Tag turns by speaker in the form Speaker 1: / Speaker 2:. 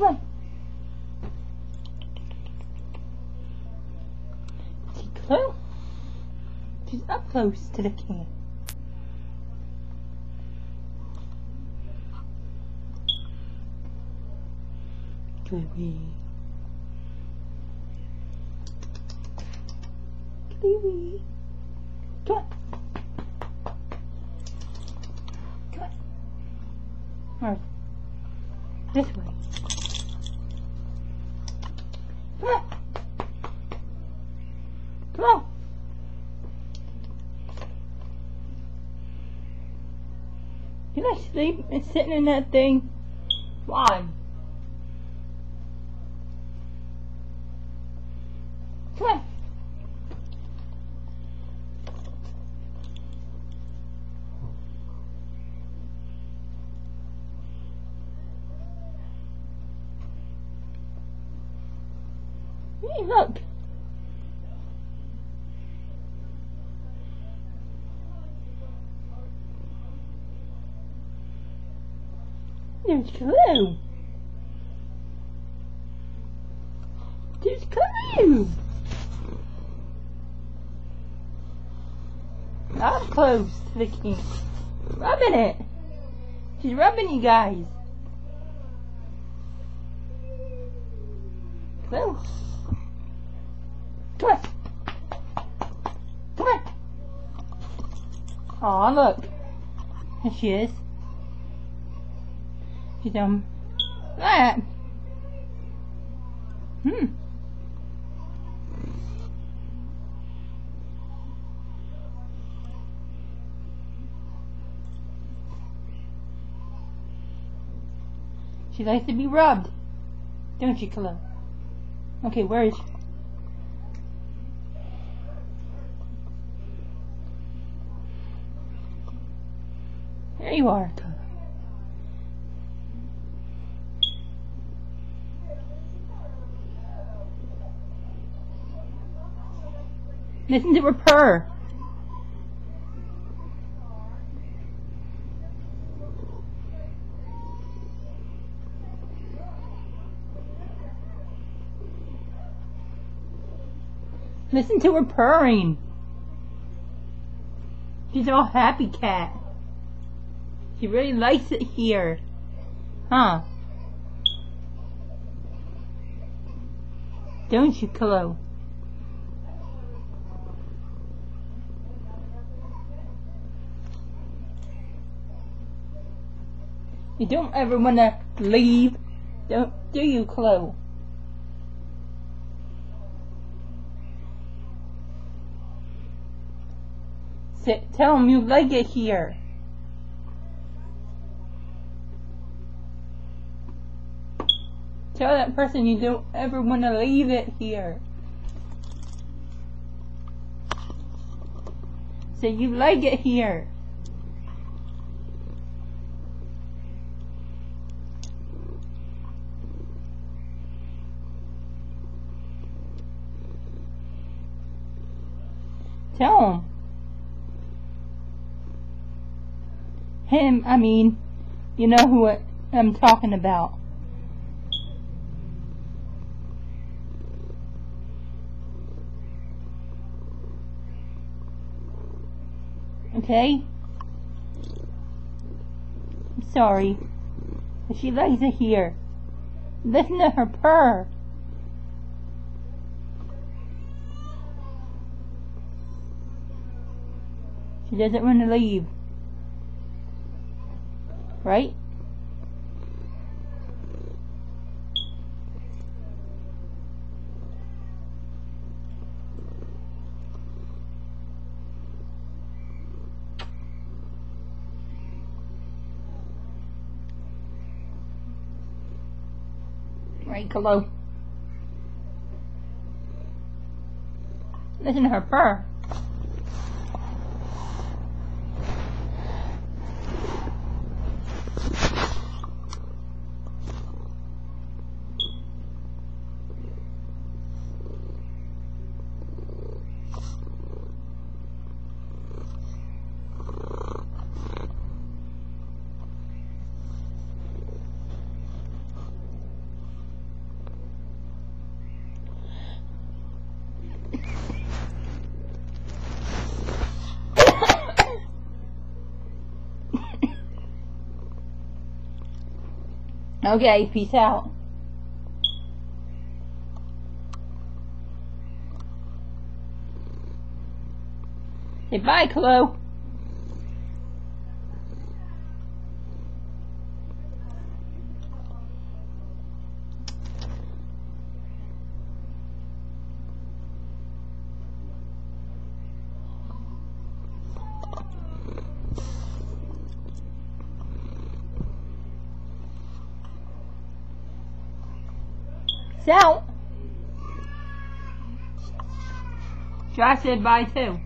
Speaker 1: Come on. She close. She's up close to the can. Kalu. Kalu. Come on. Come on. Alright. This Come on. Come on. Can I sleep and sitting in that thing? Why? Come on. Hey, look. There's Kalu. There's Kalu. I'm close to the king. Rubbing it. She's rubbing you guys. Kalu. Come on. Come on. Aw, look. There she is. She's um that. Hmm. She likes to be rubbed. Don't you, Kalu? Okay, where is she? There you are. Listen to her purr. Listen to her purring. She's all happy cat. She really likes it here. Huh? Don't you, Kalu? You don't ever want to leave, don't do you, Kalu? Sit, tell him you like it here. Tell that person you don't ever want to leave it here. Say you like it here. Tell him. Him, I mean, you know who I'm talking about. Okay? I'm sorry. But she likes it here. Listen to her purr. She doesn't want to leave. Right? Hello. Listen to her purr. Okay, peace out. Say bye, Kalu. So, Josh said bye too.